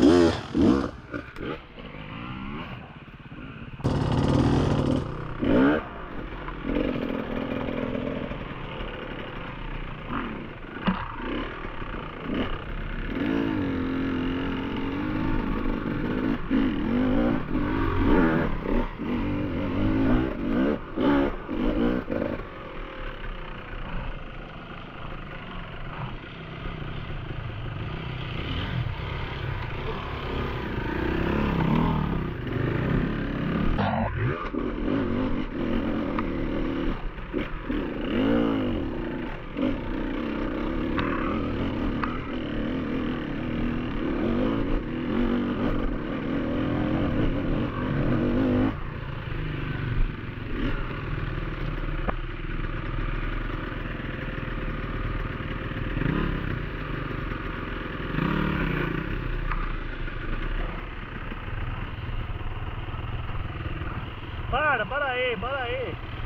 Yeah, yeah. Para, para aí, para aí.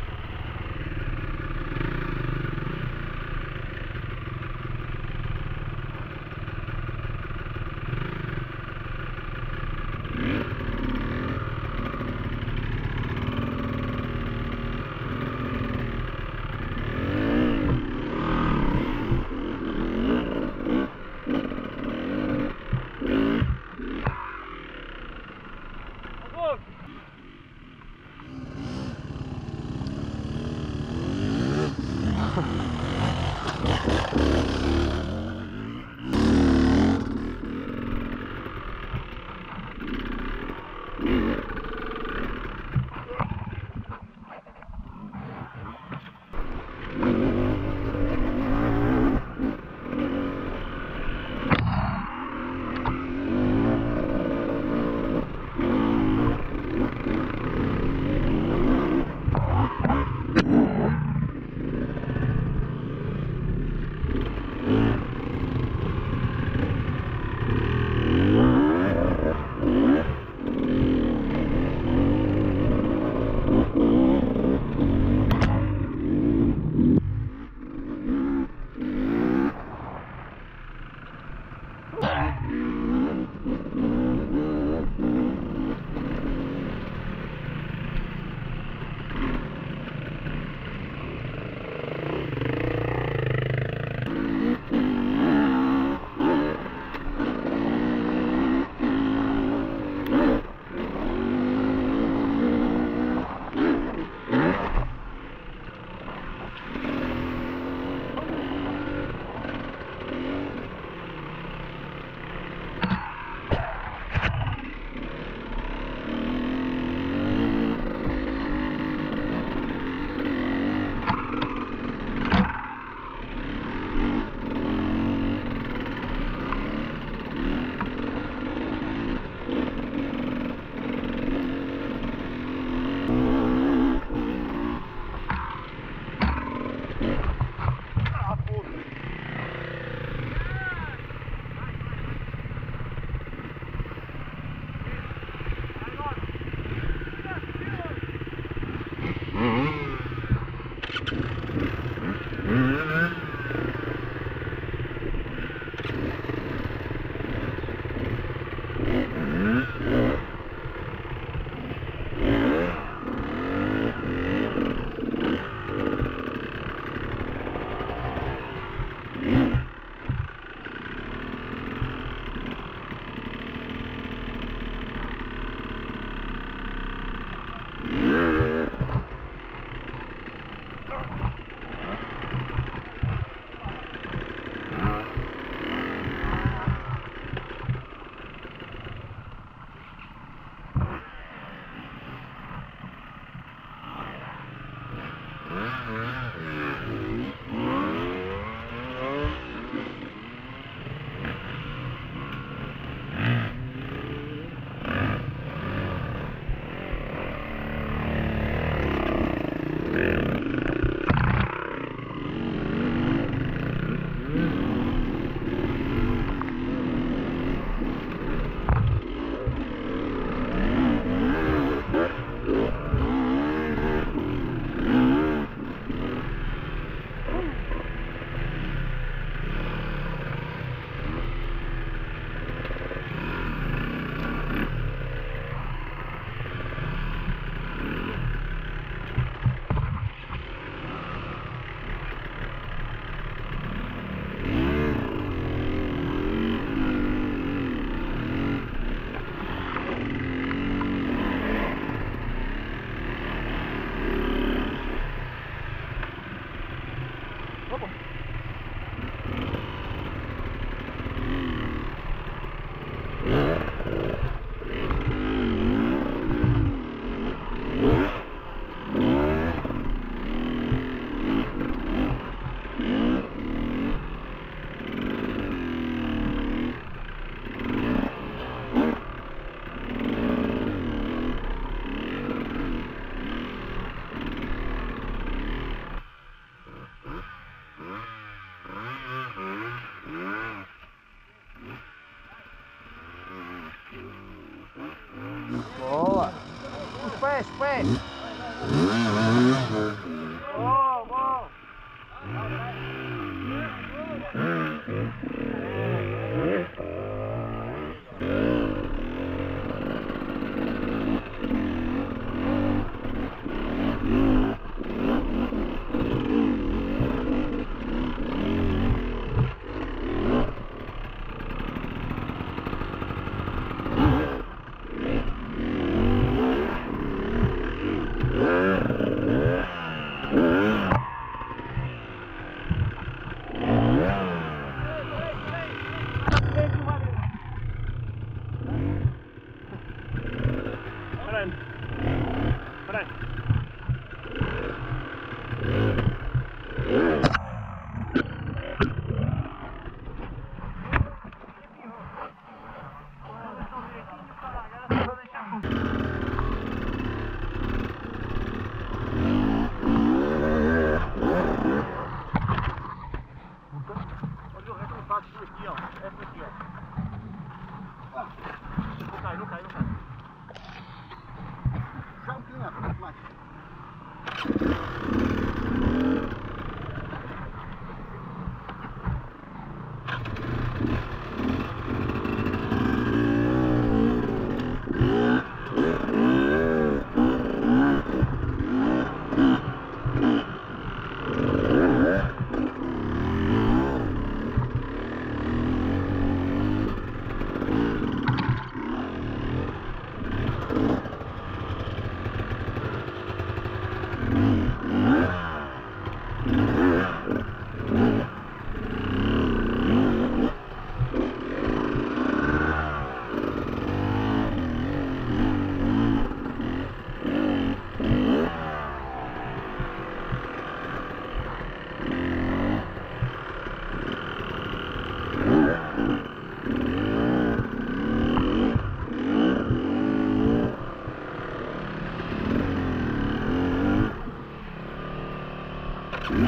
wait. Mm-hmm.